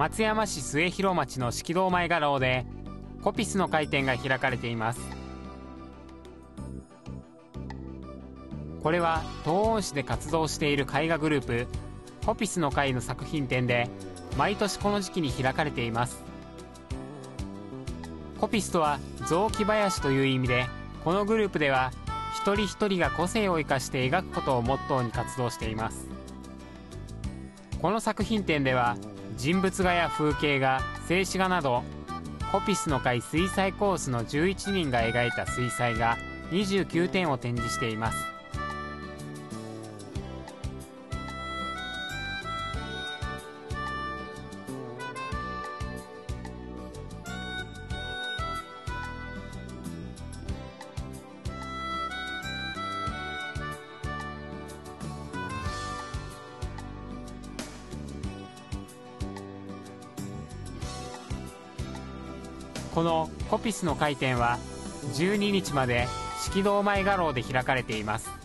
松山市末広町の式堂前画廊でコピスの会展が開かれています。これは東温市で活動している絵画グループコピスの会の作品展で毎年この時期に開かれています。コピスとは雑木林という意味でこのグループでは一人一人が個性を生かして描くことをモットーに活動しています。この作品展では人物画や風景画静止画などコピスの会水彩コースの11人が描いた水彩画29点を展示しています。このコピスの回展は12日まで式堂前画廊で開かれています。